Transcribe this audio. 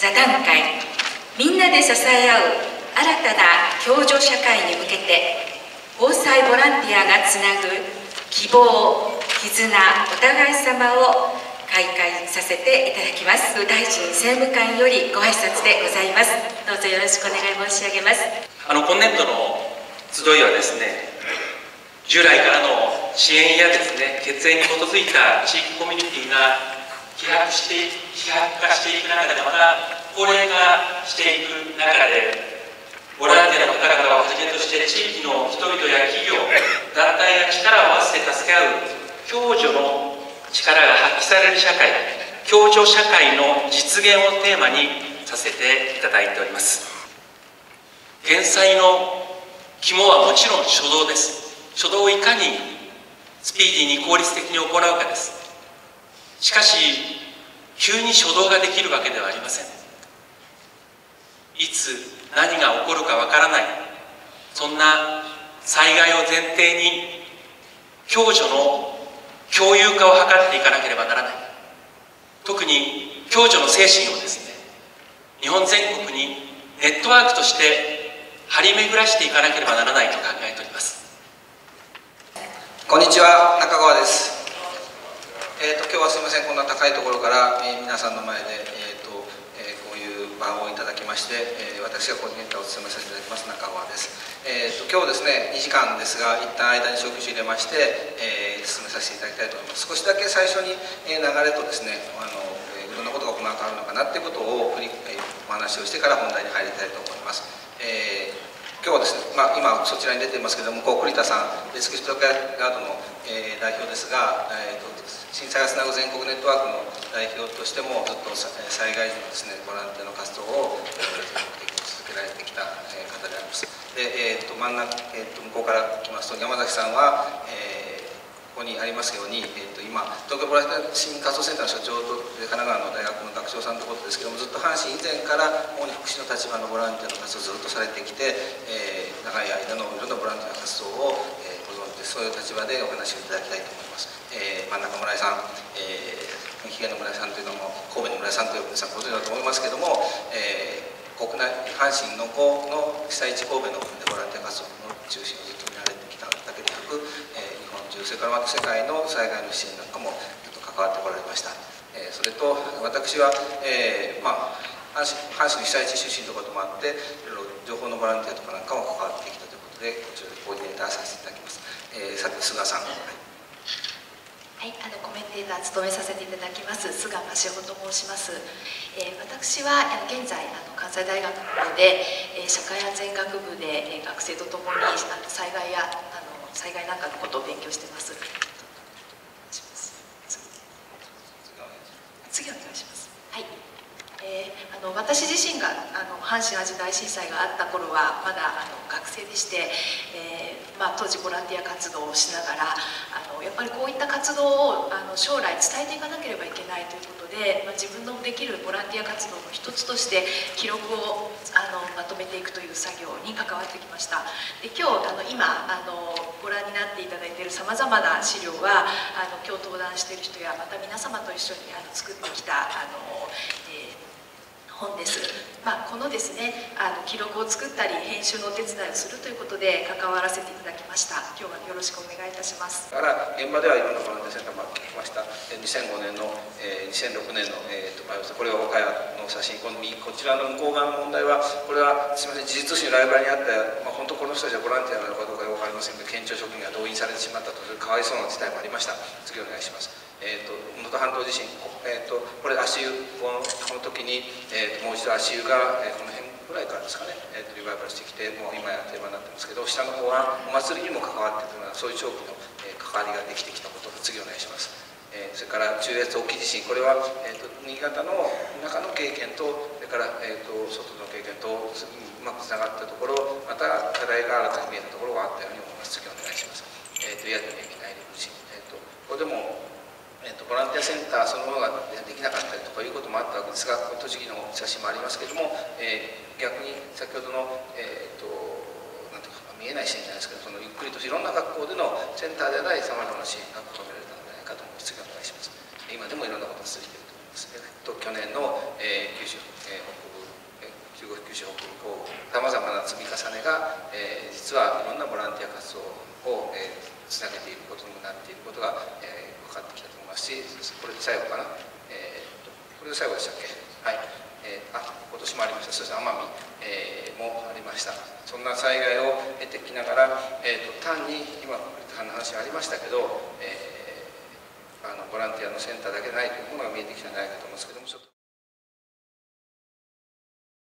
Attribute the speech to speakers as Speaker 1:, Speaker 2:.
Speaker 1: 座談会。みんなで支え合う新たな共助社会に向けて防災ボランティアがつなぐ希望絆お互い様を開会させていただきます。大臣政務官よりご挨拶でございます。どうぞよろしくお願い申し上げます。
Speaker 2: あの今年度の集いはですね従来からの支援やですね血縁に基づいた地域コミュニティが希薄して希薄化していく中でまた高齢化していく中でボランティアの方々をはじめとして地域の人々や企業団体が力を合わせて助け合う共助の力が発揮される社会共助社会の実現をテーマにさせていただいております。減災の肝はもちろん初動です。初動をいかにスピーディーに効率的に行うかです。しかし急に初動ができるわけではありません。いつ何が起こるかわからない。そんな災害を前提に共助の共有化を図っていかなければならない。特に共助の精神をですね日本全国にネットワークとして張り巡らしていかなければならないと考えております。
Speaker 3: こんにちは中川です、すみませんこんな高いところから、えー、皆さんの前で、えーとえー、こういう場をいただきまして、えー、私がコーディネーターを務めさせていただきます中川です、えーと、今日ですね2時間ですが一旦間に食事入れまして、えー、進めさせていただきたいと思います。少しだけ最初に、えー、流れとですねあの、えー、いろんなことがこの後あるのかなっていうことを、えー、お話をしてから本題に入りたいと思います、えー今日はですね、まあ、今そちらに出ていますけれども、こう栗田さん、レスキューストガードの、えー、代表ですが、えーと、震災がつなぐ全国ネットワークの代表としても、ずっと災害時のです、ね、ボランティアの活動を、えー、続けられてきた、えー、方であります。で、えーと真ん中えーと、向こうから来ますと、山崎さんは、えーここにありますように、えーと、今東京ボランティア市民活動センターの所長と神奈川の大学の学長さんということですけどもずっと阪神以前から主に福祉の立場のボランティアの活動をずっとされてきて、えー、長い間のいろんなボランティアの活動を、えー、ご存知そういう立場でお話をいただきたいと思います、えー、真ん中村井さん、えー、比嘉の村井さんというのも神戸の村井さんという皆さんご存知だと思いますけども、えー、国内阪神の子の被災地神戸のボランティア活動の中心をずっと見られてきただけでなく、えーそれからまた世界の災害の支援なんかもずっと関わってこられました、えー、それと私は、えー、まあ、阪神被災地出身ということもあっていろいろ情報のボランティアとかなんかも関わってきたということでこちらでコーディネーターさせていただきます、えー、さて菅さん、はい。
Speaker 1: はい、あのコメンテーター務めさせていただきます菅真志保と申します。えー、私は現在あの関西大学で、えー、社会安全学部で、えー、学生とともにあの災害やあの災害なんかのことを勉強してます次お願いしますはいえー、あの私自身があの阪神・淡路大震災があった頃はまだあの学生でして、えーまあ、当時ボランティア活動をしながらあのやっぱりこういった活動をあの将来伝えていかなければいけないということで、まあ、自分のできるボランティア活動の一つとして記録をあのまとめていくという作業に関わってきました。で今日あの今あのご覧になっていただいているさまざまな資料はあの今日登壇している人やまた皆様と一緒にあの作ってきたあの、本です、まあ、このですねあの記録を作ったり編集のお手伝いをするということで関わらせていただきました。今日はよろしくお願いいたします。
Speaker 3: だから現場ではいろんなボランティアセンターも聞きました2005年の、えー、2006年の、えーと、とこれは岡谷の写真このこちらの向こう側の問題はこれはすみません事実上ライバルにあった、まあ、本当この人たちはボランティアなのかどうかよく分かりませんが県庁職員が動員されてしまったというかわいそうな事態もありました。次お願いします。えーと、能登半島地震、えーと、これ足湯この時に、えーと、もう一度足湯が、えー、この辺ぐらいからですかね、えー、とリバイバルしてきてもう今やテーマになってますけど下の方はお祭りにも関わっているようなそういう長期の、えー、関わりができてきたことで次お願いします。えー、それから中越沖地震これは、えー、と新潟の中の経験とそれから、えー、と外の経験と次にうまくつながったところまた課題が新たに見えたところがあったように思います次お願いします。えー、とやとボランティアセンターそのものができなかったりとかいうこともあったわけですが栃木の写真もありますけれども、えー、逆に先ほどの、えーと、なんていうか見えないシーンじゃないですけどそのゆっくりといろんな学校でのセンターでないさまざまなシーが求められたんじゃないかと思います次お願いします今でもいろんなことが続いていると思います、えーと、去年の、えー、九州、えー、北部、えー、中国九州北部さまざまな積み重ねが、えー、実はいろんなボランティア活動を、えーつなげていくことにもなっていることが、えー分かってきたと思いますしこれで最後かな、えーとこれで最後でしたっけ？はい、えーあ今年もありました。そして奄美、えーもありました。そんな災害を経てきながら、えーと単に今の話ありましたけど、えーあのボランティアのセンターだけないというものが見えてきたんじゃないかと思うんですけどもちょっと